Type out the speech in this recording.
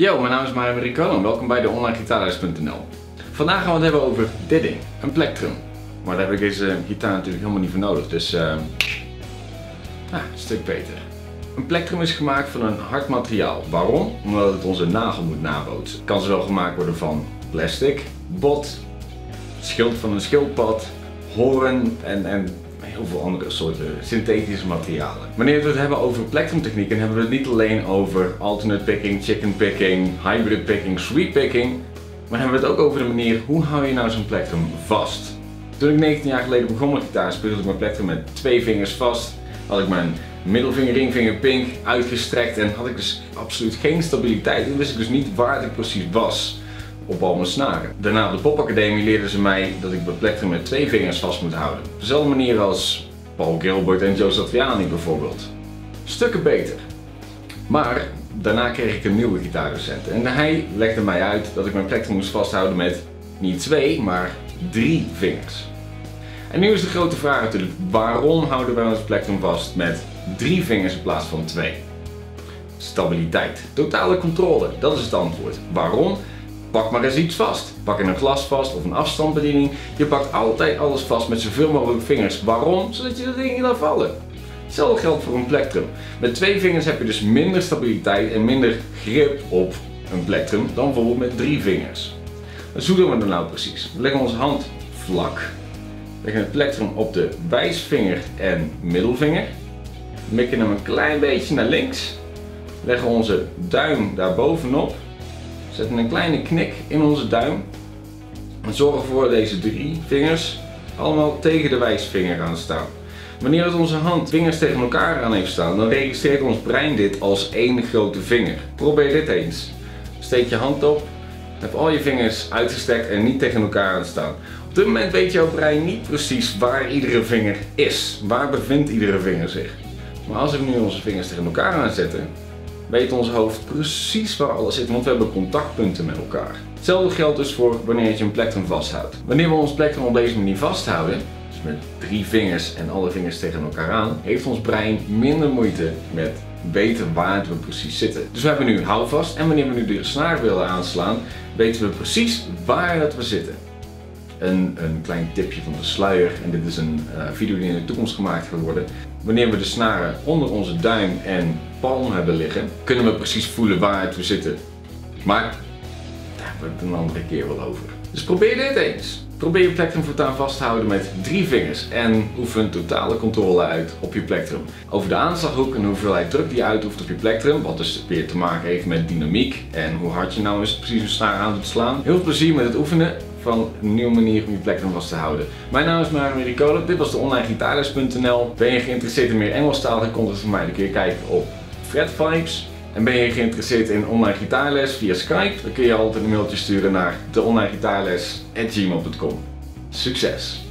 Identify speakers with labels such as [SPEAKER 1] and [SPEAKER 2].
[SPEAKER 1] Yo, mijn naam is Mario Riccolo en welkom bij de onlinegitaarles.nl. Vandaag gaan we het hebben over dit ding, een plektrum. Maar daar heb ik deze gitaar natuurlijk helemaal niet voor nodig, dus uh, ah, een stuk beter. Een plektrum is gemaakt van een hard materiaal. Waarom? Omdat het onze nagel moet nabootsen. Het kan zowel gemaakt worden van plastic, bot, schild van een schildpad, hoorn en, en heel veel andere soorten synthetische materialen. Wanneer we het hebben over plektrumtechnieken, hebben we het niet alleen over alternate picking, chicken picking, hybrid picking, sweep picking, maar hebben we het ook over de manier hoe hou je nou zo'n plektrum vast. Toen ik 19 jaar geleden begon met gitaar speelde ik mijn plektrum met twee vingers vast. Had ik mijn middelvinger, ringvinger, pink uitgestrekt en had ik dus absoluut geen stabiliteit. En wist ik dus niet waar ik precies was op al mijn snaren. Daarna op de popacademie leerden ze mij dat ik mijn plektrum met twee vingers vast moet houden. Op dezelfde manier als Paul Gilbert en Joe Satriani bijvoorbeeld. Stukken beter. Maar daarna kreeg ik een nieuwe gitaardocent en hij legde mij uit dat ik mijn plektrum moest vasthouden met niet twee, maar drie vingers. En nu is de grote vraag natuurlijk, waarom houden wij ons plektrum vast met drie vingers in plaats van twee? Stabiliteit, totale controle, dat is het antwoord. Waarom? Pak maar eens iets vast. Pak een glas vast of een afstandsbediening. Je pakt altijd alles vast met zoveel mogelijk vingers. Waarom? Zodat je de dingen laat vallen. Hetzelfde geldt voor een plektrum. Met twee vingers heb je dus minder stabiliteit en minder grip op een plektrum dan bijvoorbeeld met drie vingers. Dus hoe doen we dat nou precies? We leggen onze hand vlak. Leggen het plektrum op de wijsvinger en middelvinger. Mikken hem een klein beetje naar links. Leggen onze duim daar bovenop zetten een kleine knik in onze duim en zorgen ervoor dat deze drie vingers allemaal tegen de wijsvinger gaan staan. Wanneer onze hand vingers tegen elkaar aan heeft staan, dan registreert ons brein dit als één grote vinger. Probeer dit eens. Steek je hand op, heb al je vingers uitgestrekt en niet tegen elkaar aan staan. Op dit moment weet jouw brein niet precies waar iedere vinger is. Waar bevindt iedere vinger zich? Maar als ik nu onze vingers tegen elkaar aan zetten, weet ons hoofd precies waar alles zit, want we hebben contactpunten met elkaar. Hetzelfde geldt dus voor wanneer je een plektrum vasthoudt. Wanneer we ons plektrum op deze manier vasthouden, dus met drie vingers en alle vingers tegen elkaar aan, heeft ons brein minder moeite met weten waar we precies zitten. Dus we hebben nu houvast en wanneer we nu de snaar willen aanslaan, weten we precies waar dat we zitten. Een, een klein tipje van de sluier, en dit is een uh, video die in de toekomst gemaakt gaat worden. Wanneer we de snaren onder onze duim en palm hebben liggen, kunnen we precies voelen waar we zitten. Maar daar hebben we het een andere keer wel over. Dus probeer dit eens. Probeer je plektrum voortaan vast te houden met drie vingers en oefen totale controle uit op je plektrum. Over de aanslaghoek en hoeveelheid druk die je uitoefent op je plektrum, wat dus weer te maken heeft met dynamiek en hoe hard je nou eens precies een snaar aan doet slaan. Heel veel plezier met het oefenen van een nieuwe manier om je plektrum vast te houden. Mijn naam is Mario Mericolo, dit was de onlinegitaarles.nl. Ben je geïnteresseerd in meer Engelstalige content van mij, dan kun je kijken op Fred Vibes. En ben je geïnteresseerd in online gitaarles via Skype, dan kun je altijd een mailtje sturen naar deonlinegitaarles.gmail.com. Succes!